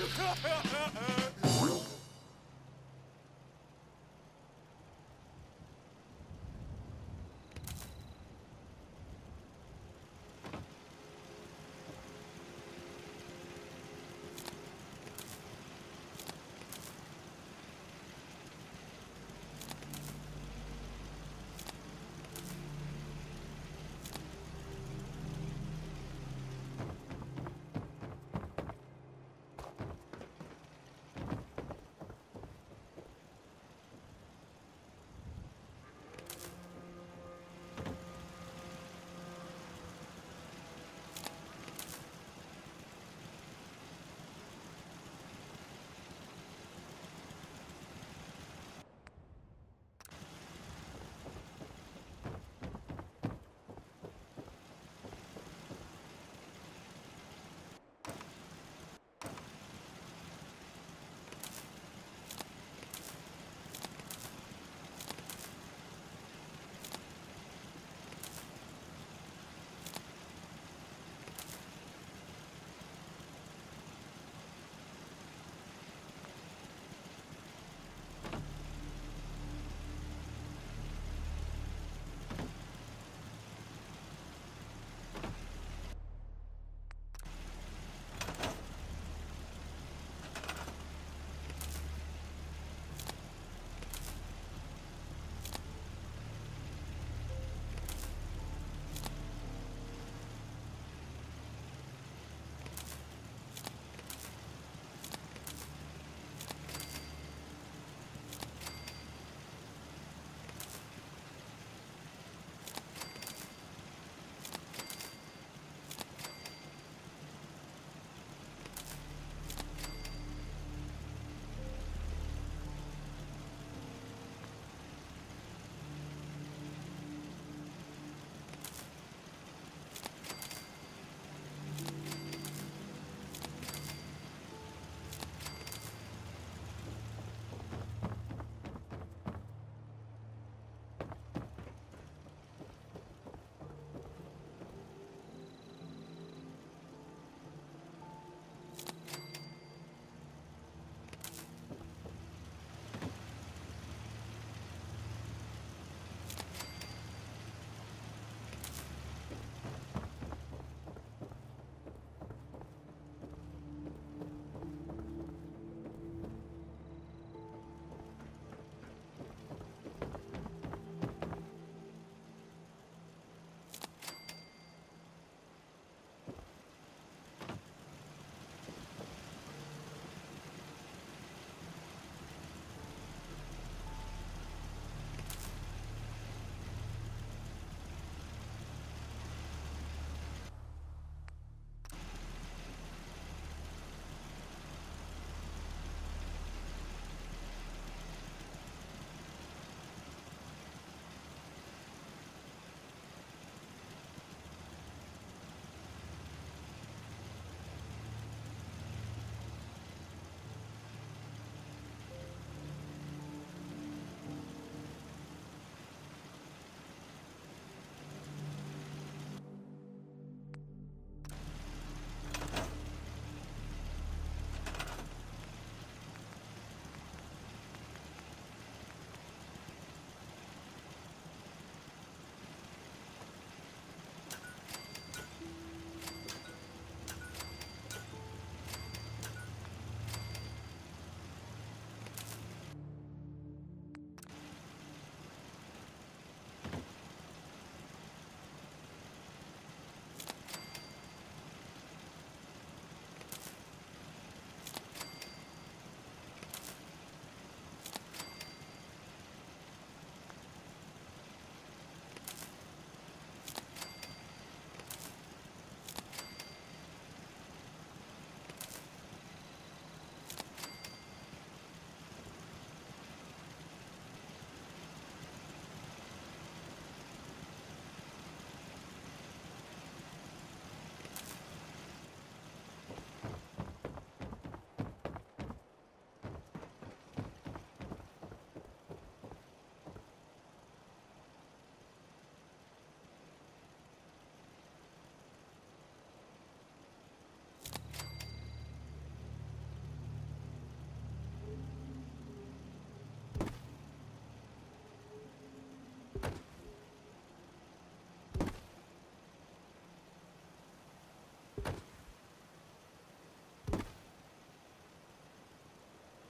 Ha ha ha ha!